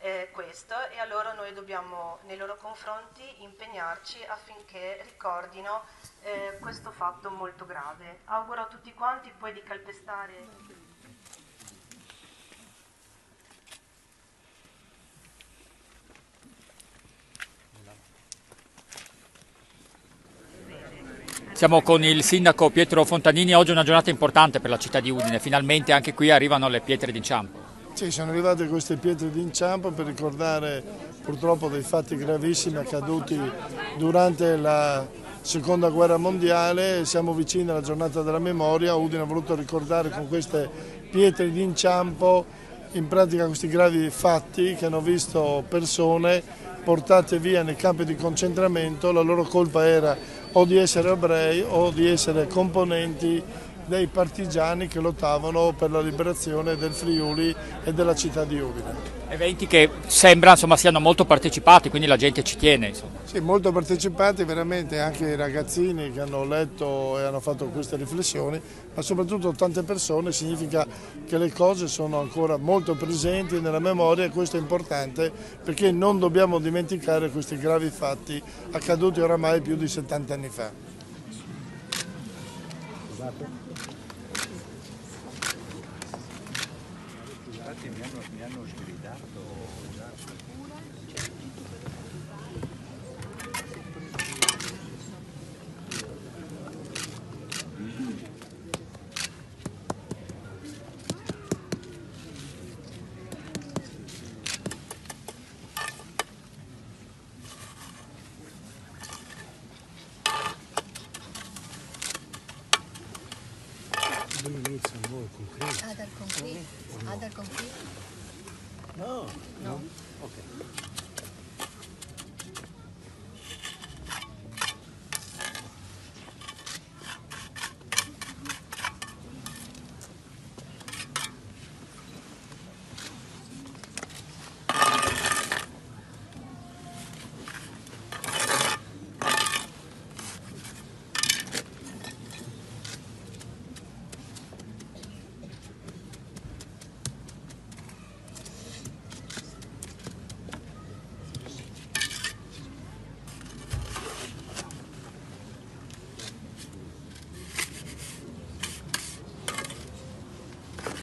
eh, questo e allora noi dobbiamo nei loro confronti impegnarci affinché ricordino eh, questo fatto molto grave. Auguro a tutti quanti poi di calpestare Siamo con il sindaco Pietro Fontanini, oggi è una giornata importante per la città di Udine, finalmente anche qui arrivano le pietre d'inciampo. Sì, sono arrivate queste pietre d'inciampo per ricordare purtroppo dei fatti gravissimi accaduti durante la seconda guerra mondiale, siamo vicini alla giornata della memoria, Udine ha voluto ricordare con queste pietre d'inciampo in pratica questi gravi fatti che hanno visto persone portate via nei campi di concentramento, la loro colpa era o di essere ebrei o di essere componenti dei partigiani che lottavano per la liberazione del Friuli e della città di Udine. Eventi che sembra insomma, siano molto partecipati, quindi la gente ci tiene. Insomma. Sì, molto partecipati, veramente anche i ragazzini che hanno letto e hanno fatto queste riflessioni, ma soprattutto tante persone, significa che le cose sono ancora molto presenti nella memoria e questo è importante perché non dobbiamo dimenticare questi gravi fatti accaduti oramai più di 70 anni fa. Scusate. infatti mi hanno, mi hanno sgridato need some more concrete. Other concrete? Other concrete? No. No. no. Okay.